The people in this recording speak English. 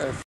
uh,